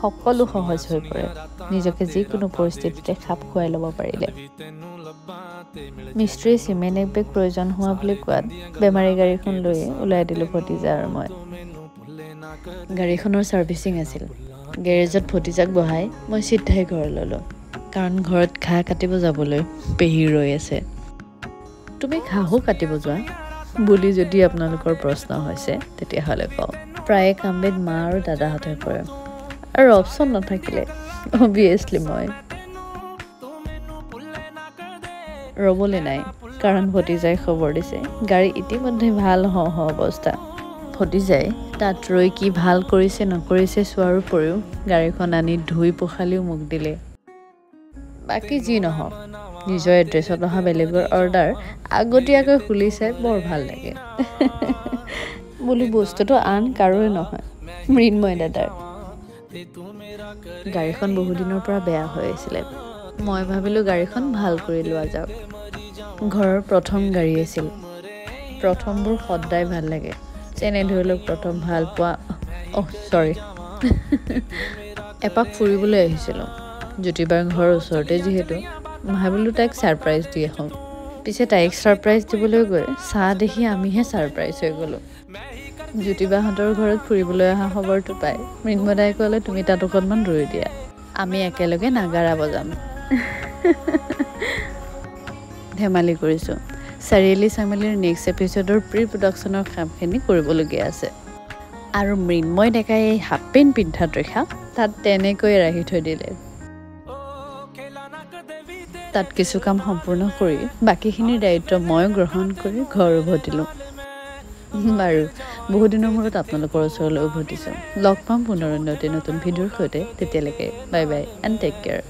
সকলো সহজ হৈ পৰে। নিজকে যিকোনো পৰিস্থিতিতে খাপ খুৱাই ল'ব পাৰিলে। মিস্ত্ৰীয়ে চিমেণ্ট এক বেগ প্ৰয়োজন হোৱা বুলি কোৱাত বেমাৰী গাড়ীখন লৈয়ে ওলাই দিলোঁ ভতিজা আৰু মই। গাড়ীখনৰ ছাৰ্ভিচিং আছিল। গেৰেজত ভতিজাক বহাই মই চিধাই ঘৰ ল'লোঁ। কাৰণ ঘৰত ঘাঁহ কাটিব যাবলৈ পেহী ৰৈ আছে। তুমি ঘাঁহো কাটিব যোৱা? বুলি যদি আপোনালোকৰ প্ৰশ্ন হৈছে তেতিয়াহ'লে কওঁ। প্ৰায়ে কামবিধ মা আৰু দাদাহঁতে কৰে। আৰু অপশ্যন নাথাকিলে অভিয়াছলি মই ৰ'বলৈ নাই কাৰণ ভতিজাই খবৰ দিছে গাড়ী ইতিমধ্যে ভাল হওঁ হওঁ অৱস্থা ভতিজাই তাত ৰৈ কি ভাল কৰিছে নকৰিছে চোৱাৰ উপৰিও গাড়ীখন আনি ধুই পখালিও মোক দিলে বাকী যি নহওক নিজৰ এড্ৰেছত অহা বেলেগৰ অৰ্ডাৰ আগতীয়াকৈ খুলি চাই বৰ ভাল লাগে বুলি বস্তুটো আন কাৰোৱে নহয় মৃন্ময় দাদাৰ গাড়ীখন বহুদিনৰ পৰা বেয়া হৈ আছিলে। মই ভাবিলোঁ গাড়ীখন ভাল কৰি লোৱা যাওক। ঘৰৰ প্ৰথম গাড়ী আছিল। প্ৰথমবোৰ সদায় ভাল লাগে। যেনে ধৰি লওক প্ৰথম ভাল পোৱা অহ চৰি। এপাক ফুৰিবলৈ আহিছিলোঁ। জ্যোতিবাৰ ঘৰৰ ওচৰতে যিহেতু। ভাবিলোঁ তাইক ছাৰপ্ৰাইজ দি আহোঁ। পিছে তাইক ছাৰপ্ৰাইজ দিবলৈ গৈ চাহ দেখি আমিহে ছাৰপ্ৰাইজ হৈ গ'লোঁ। জ্যোতিবাহঁতৰ ঘৰত ফুৰিবলৈ অহা খবৰটো পাই মৃন্মদাই ক'লে তুমি তাত অকণমান ৰৈ দিয়া। আমি একেলগে নাগাৰা বজাম। ধেমালি কৰিছোঁ। চাৰিআলি চাৰিআলিৰ নেক্সট এপিছ'ডৰ প্ৰি প্ৰডাকশ্যনৰ কামখিনি কৰিবলগীয়া আছে। আৰু মৃন্ময় ডেকাই এই হাফ পেণ্ট পিন্ধাত ৰেখা তাত তেনেকৈ ৰাখি থৈ দিলে। তাত কিছু কাম সম্পূৰ্ণ কৰি বাকীখিনিৰ দায়িত্ব মই গ্ৰহণ কৰি ঘৰ উভতিলোঁ। বাৰু বহুদিনৰ মূৰত আপোনালোকৰ ওচৰলৈ উভতিছোঁ। লগ পাম পুনৰ নতুন নতুন ভিডিঅ'ৰ সৈতে। তেতিয়ালৈকে bye bye and take care